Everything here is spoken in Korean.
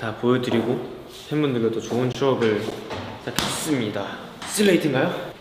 다 보여드리고 팬분들과 또 좋은 추억을 쌓겠습니다. 슬레이트인가요?